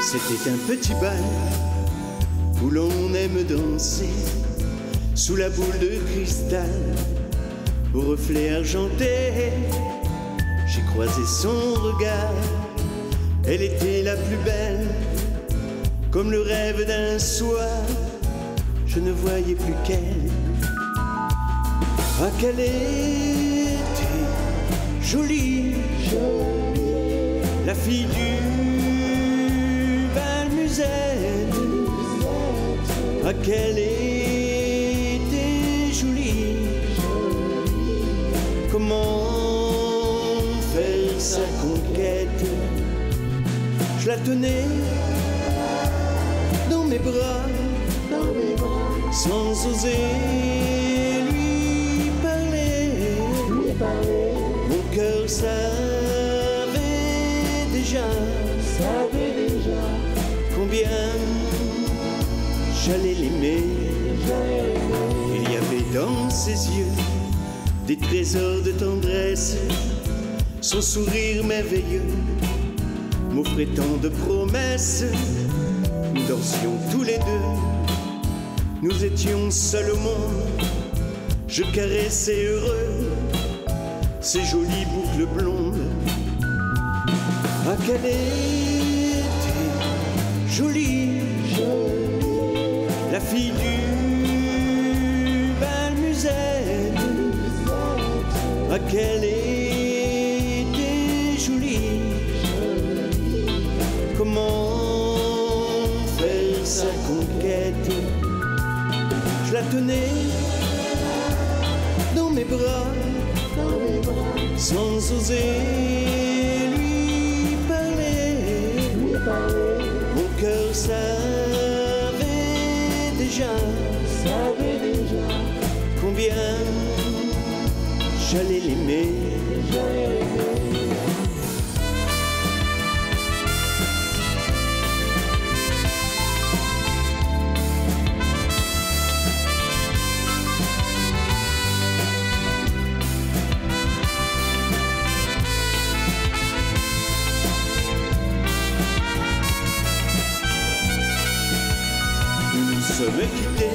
C'était un petit bal où l'on aime danser sous la boule de cristal au reflet argenté. J'ai croisé son regard, elle était la plus belle, comme le rêve d'un soir. Je ne voyais plus qu'elle. Ah, qu'elle était jolie, la fille du bal musette. Ah, qu'elle était jolie. Comment faire sa conquête? Je la tenais dans mes bras, sans oser j'allais l'aimer. Il y avait dans ses yeux des trésors de tendresse, son sourire merveilleux m'offrait tant de promesses. Nous dansions tous les deux, nous étions seuls au monde. Je caressais heureux ses jolies boucles blondes. Était jolie, la fille du bal musette. Qu'elle était jolie. Comment faire sa conquête Je la tenais dans mes bras, sans oser cœur savait déjà combien j'allais l'aimer. Sommes quittés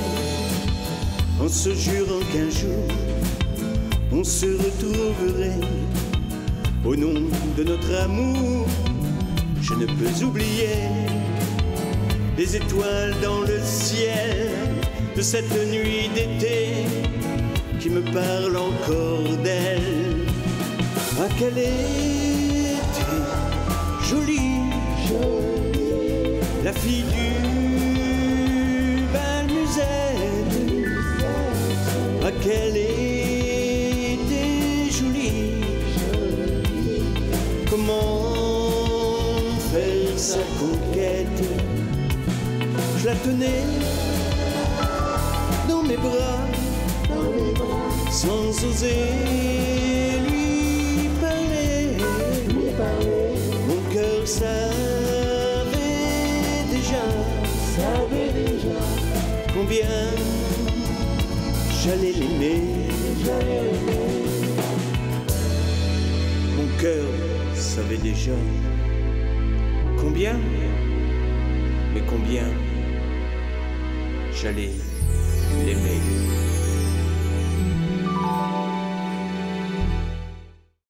en se jurant qu'un jour on se retrouverait au nom de notre amour. Je ne peux oublier les étoiles dans le ciel de cette nuit d'été qui me parle encore d'elle. Ah, qu'elle était jolie, la fille du qu'elle était jolie. Comment faire sa conquête Je la tenais dans mes bras, sans oser lui parler. Mon cœur savait déjà combien j'allais l'aimer. Mon cœur savait déjà combien, mais combien j'allais l'aimer.